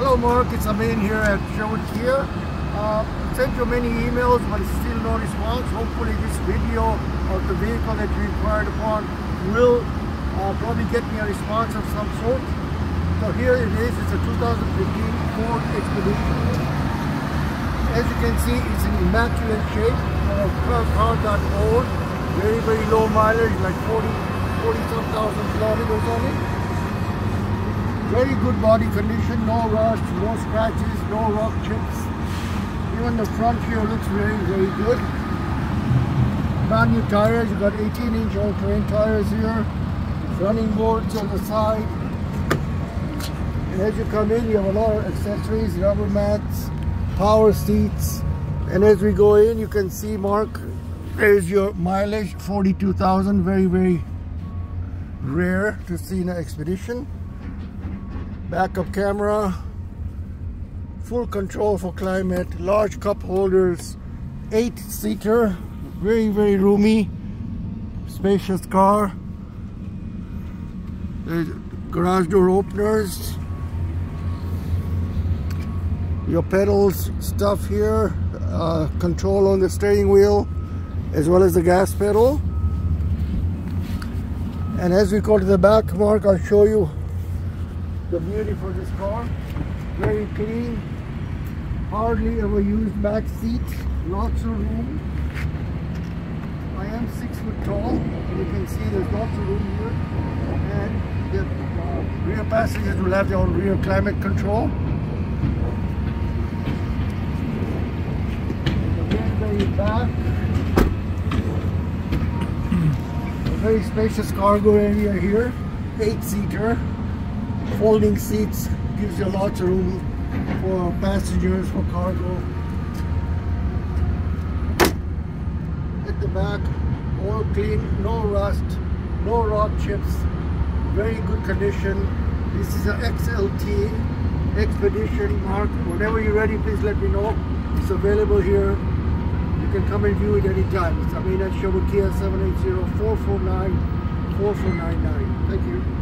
Hello Mark, it's Amin here at Sherwood Kia. Uh, sent you many emails but still no response. Hopefully this video of the vehicle that you inquired upon will uh, probably get me a response of some sort. So here it is, it's a 2015 Ford Expedition. As you can see, it's in immaculate shape. Uh, car, car got old, very, very low mileage, like 40, 40 some thousand kilometers on it. Very good body condition, no rust, no scratches, no rock chips. Even the front here looks very, very good. Brand new tires, you got 18 inch all terrain tires here. Running boards on the side. And as you come in, you have a lot of accessories, rubber mats, power seats. And as we go in, you can see, Mark, there's your mileage, 42,000. Very, very rare to see in an Expedition backup camera full control for climate large cup holders eight seater very very roomy spacious car. There's garage door openers. Your pedals stuff here uh, control on the steering wheel as well as the gas pedal. And as we go to the back mark I'll show you the beauty for this car. Very clean, hardly ever used back seat, lots of room. I am six foot tall, and you can see there's lots of room here. And the uh, rear passengers will have their own rear climate control. Very, very back. A very spacious cargo area here, eight seater folding seats gives you lots of room for passengers, for cargo. At the back, all clean, no rust, no rock chips, very good condition. This is an XLT Expedition Mark. Whenever you're ready, please let me know. It's available here. You can come and view it anytime. It's Amin at Sherwood Kia 780-449-4499. Thank you.